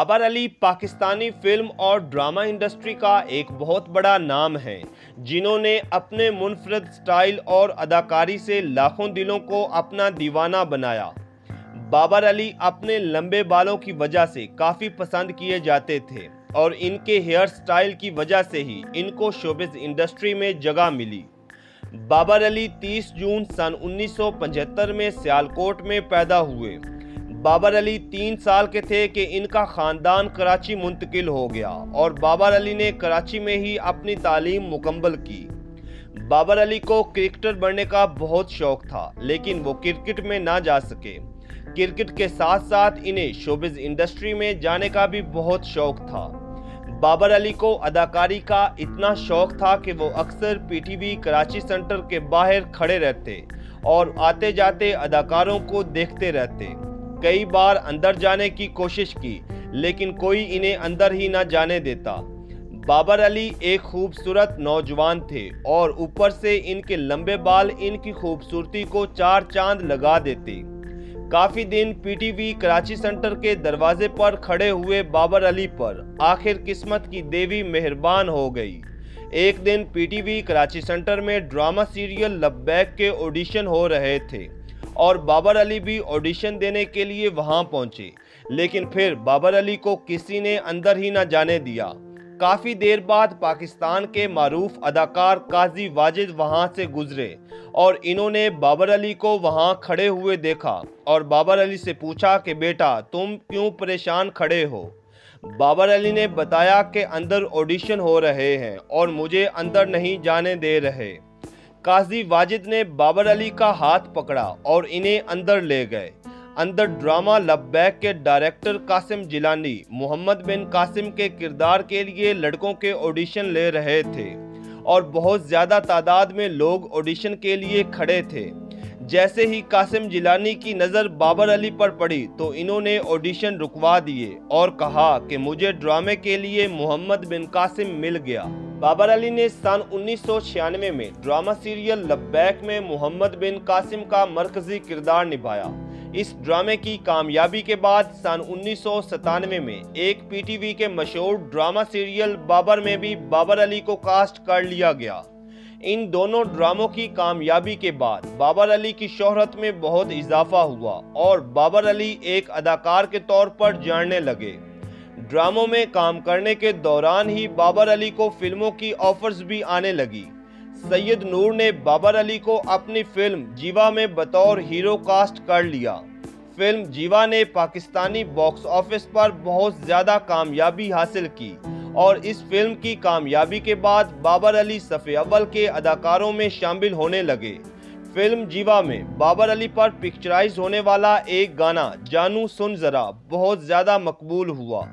Babar Ali Pakistani film और drama industry का एक बहुत बड़ा नाम है, जिन्होंने अपने मुनफरद स्टाइल और अदाकारी से लाखों दिलों को अपना दीवाना बनाया। बाबर अली अपने लंबे बालों की वजह से काफ़ी पसंद किए जाते थे और इनके हेयर स्टाइल की वजह से ही इनको शोबिस इंडस्ट्री में जगह मिली। बाबर अली 30 जून सन 1975 में सियालकोट में पैदा हुए। बाबर अली तीन साल के थे कि इनका ख़ानदान कराची मुंतकिल हो गया और बाबर अली ने कराची में ही अपनी तालीम मुकम्मल की। बाबर अली को क्रिकेटर बनने का बहुत शौक था, लेकिन वो क्रिकेट में ना जा सके। क्रिकेट के साथ साथ इन्हें शोबिज इंडस्ट्री में जाने का भी बहुत शौक था। बाबर अली को अदाकारी का इतना शौक था कि वो अक्सर पीटीवी कराची सेंटर के बाहर खड़े रहते और आते जाते अदाकारों को देखते रहते। कई बार अंदर जाने की कोशिश की, लेकिन कोई इन्हें अंदर ही ना जाने देता। बाबर अली एक खूबसूरत नौजवान थे और ऊपर से इनके लंबे बाल इनकी खूबसूरती को चार चाँद लगा देते। काफ़ी दिन पीटीवी कराची सेंटर के दरवाजे पर खड़े हुए बाबर अली पर आखिर किस्मत की देवी मेहरबान हो गई। एक दिन पीटीवी कराची सेंटर में ड्रामा सीरियल लब्बैक के ऑडिशन हो रहे थे। और बाबर अली भी ऑडिशन देने के लिए वहाँ पहुँचे। लेकिन फिर बाबर अली को किसी ने अंदर ही ना जाने दिया। काफ़ी देर बाद पाकिस्तान के मरूफ अदाकार काजी वाजिद वहाँ से गुजरे और इन्होंने बाबर अली को वहाँ खड़े हुए देखा और बाबर अली से पूछा कि, बेटा, तुम क्यों परेशान खड़े हो? बाबर अली ने बताया कि अंदर ऑडिशन हो रहे हैं और मुझे अंदर नहीं जाने दे रहे। काजी वाजिद ने बाबर अली का हाथ पकड़ा और इन्हें अंदर ले गए। अंदर ड्रामा लब्बैक के डायरेक्टर कासिम जिलानी, मोहम्मद बिन कासिम के किरदार के लिए लड़कों के ऑडिशन ले रहे थे और बहुत ज़्यादा तादाद में लोग ऑडिशन के लिए खड़े थे। जैसे ही कासिम जिलानी की नज़र बाबर अली पर पड़ी तो इन्होंने ऑडिशन रुकवा दिए और कहा कि मुझे ड्रामे के लिए मोहम्मद बिन कासिम मिल गया। बाबर अली ने सन उन्नीस सौ छियानवे में ड्रामा सीरियल लब्बैक में मोहम्मद बिन कासिम का मरकजी किरदार निभाया। इस ड्रामे की कामयाबी के बाद सन उन्नीस सौ सतानवे में एक पीटीवी के मशहूर ड्रामा सीरियल बाबर में भी बाबर अली को कास्ट कर लिया गया। इन दोनों ड्रामों की कामयाबी के बाद बाबर अली की शोहरत में बहुत इजाफा हुआ और बाबर अली एक अदाकार के तौर पर जानने लगे। ड्रामों में काम करने के दौरान ही बाबर अली को फ़िल्मों की ऑफर्स भी आने लगी। सैयद नूर ने बाबर अली को अपनी फ़िल्म जीवा में बतौर हीरो कास्ट कर लिया। फ़िल्म जीवा ने पाकिस्तानी बॉक्स ऑफ़िस पर बहुत ज़्यादा कामयाबी हासिल की और इस फ़िल्म की कामयाबी के बाद बाबर अली सफ़े अव्वल के अदाकारों में शामिल होने लगे। फ़िल्म जीवा में बाबर अली पर पिक्चराइज होने वाला एक गाना, जानू सुन जरा, बहुत ज़्यादा मकबूल हुआ।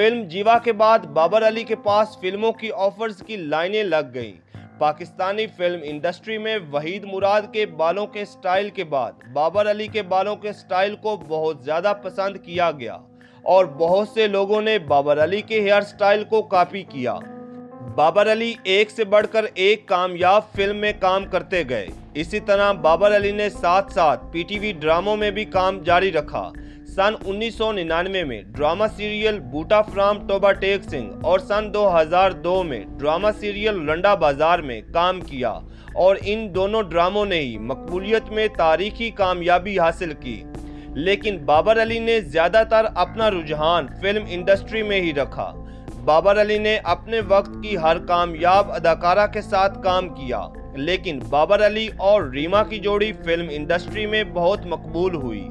फ़िल्म जीवा के बाद बाबर अली के पास फ़िल्मों की ऑफर्स की लाइनें लग गईं। पाकिस्तानी फ़िल्म इंडस्ट्री में वहीद मुराद के बालों के स्टाइल के बाद बाबर अली के बालों के स्टाइल को बहुत ज़्यादा पसंद किया गया और बहुत से लोगों ने बाबर अली के हेयर स्टाइल को कॉपी किया। बाबर अली एक से बढ़कर एक कामयाब फ़िल्म में काम करते गए। इसी तरह बाबर अली ने साथ साथ पीटीवी ड्रामों में भी काम जारी रखा। सन 1999 में drama serial Boota from Toba Tek Singh और सन 2002 में ड्रामा सीरियल लंडा बाज़ार में काम किया और इन दोनों ड्रामों ने ही मकबूलियत में तारीखी कामयाबी हासिल की। लेकिन बाबर अली ने ज़्यादातर अपना रुझान फ़िल्म इंडस्ट्री में ही रखा। बाबर अली ने अपने वक्त की हर कामयाब अदाकारा के साथ काम किया, लेकिन बाबर अली और रीमा की जोड़ी फ़िल्म इंडस्ट्री में बहुत मकबूल हुई।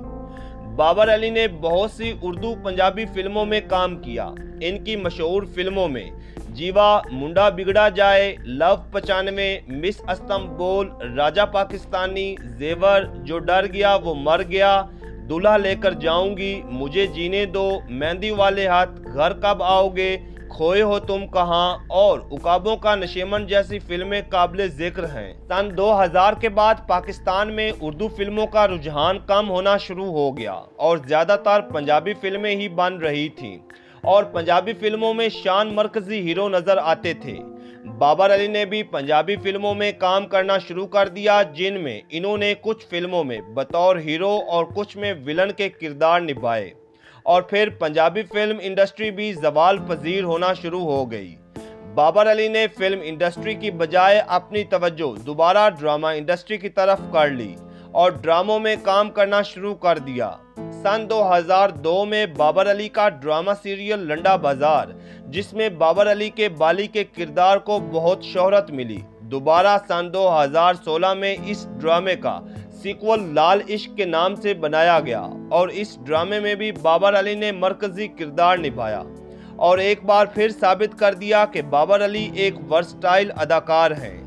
बाबर अली ने बहुत सी उर्दू पंजाबी फ़िल्मों में काम किया। इनकी मशहूर फ़िल्मों में जीवा, मुंडा बिगड़ा जाए, लव पचानवे, मिस अस्तम बोल राजा पाकिस्तानी, जेवर, जो डर गया वो मर गया, दूल्हा लेकर जाऊँगी, मुझे जीने दो, मेहंदी वाले हाथ, घर कब आओगे खोए हो तुम कहाँ? और उकाबों का नशेमन जैसी फ़िल्में काबिल ज़िक्र हैं। सन 2000 के बाद पाकिस्तान में उर्दू फ़िल्मों का रुझान कम होना शुरू हो गया और ज़्यादातर पंजाबी फ़िल्में ही बन रही थीं और पंजाबी फ़िल्मों में शान मरकजी हीरो नज़र आते थे। बाबर अली ने भी पंजाबी फ़िल्मों में काम करना शुरू कर दिया, जिनमें इन्होंने कुछ फ़िल्मों में बतौर हीरो और कुछ में विलन के किरदार निभाए। और फिर पंजाबी फ़िल्म इंडस्ट्री भी जवाल पजीर होना शुरू हो गई। बाबर अली ने फ़िल्म इंडस्ट्री की बजाय अपनी तवज्जो दोबारा ड्रामा इंडस्ट्री की तरफ़ कर ली और ड्रामों में काम करना शुरू कर दिया। सन 2002 में बाबर अली का ड्रामा सीरियल लंडा बाज़ार, जिसमें बाबर अली के बाली के किरदार को बहुत शोहरत मिली। दोबारा सन 2016 में इस ड्रामे का सीक्वल लाल इश्क के नाम से बनाया गया और इस ड्रामे में भी बाबर अली ने मरकजी किरदार निभाया और एक बार फिर साबित कर दिया कि बाबर अली एक वर्सटाइल अदाकार हैं।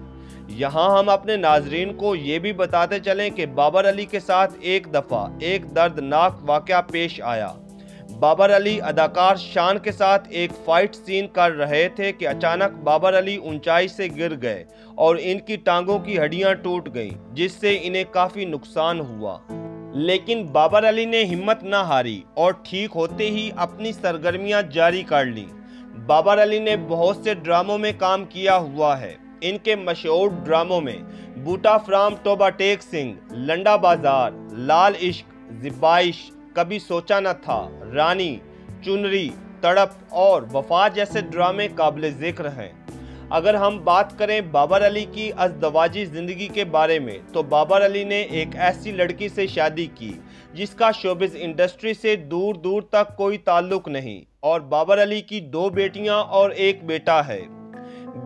यहाँ हम अपने नाजरीन को ये भी बताते चलें कि बाबर अली के साथ एक दफ़ा एक दर्दनाक वाक़ पेश आया। बाबर अली अदाकार शान के साथ एक फाइट सीन कर रहे थे कि अचानक बाबर अली ऊंचाई से गिर गए और इनकी टांगों की हड्डियाँ टूट गईं, जिससे इन्हें काफ़ी नुकसान हुआ। लेकिन बाबर अली ने हिम्मत न हारी और ठीक होते ही अपनी सरगर्मियाँ जारी कर ली। बाबर अली ने बहुत से ड्रामों में काम किया हुआ है। इनके मशहूर ड्रामों में बूटा फ्राम टोबा टेक सिंह, लंडा बाज़ार, लाल इश्क जिबाइश कभी सोचा न था। रानी, चुनरी, तड़प और वफा जैसे ड्रामे काबिल ज़िक्र हैं। अगर हम बात करें बाबर अली की अजदवाजी ज़िंदगी के बारे में तो बाबर अली ने एक ऐसी लड़की से शादी की, जिसका शोबिस इंडस्ट्री से दूर दूर तक कोई ताल्लुक नहीं, और बाबर अली की दो बेटियाँ और एक बेटा है।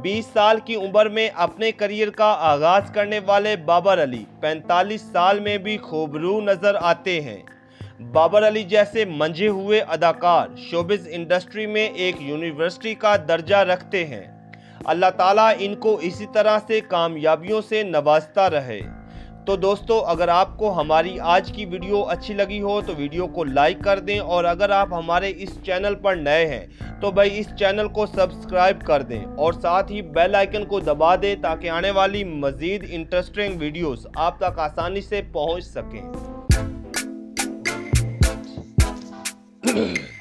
20 साल की उम्र में अपने करियर का आगाज़ करने वाले बाबर अली 45 साल में भी खूबरू नज़र आते हैं। बाबर अली जैसे मंझे हुए अदाकार शोबिस इंडस्ट्री में एक यूनिवर्सिटी का दर्जा रखते हैं। अल्लाह ताला इनको इसी तरह से कामयाबियों से नवाजता रहे। तो दोस्तों, अगर आपको हमारी आज की वीडियो अच्छी लगी हो तो वीडियो को लाइक कर दें और अगर आप हमारे इस चैनल पर नए हैं तो भाई इस चैनल को सब्सक्राइब कर दें और साथ ही बेल आइकन को दबा दें ताकि आने वाली मज़ीद इंटरेस्टिंग वीडियोस आप तक आसानी से पहुँच सकें। Mm-hmm.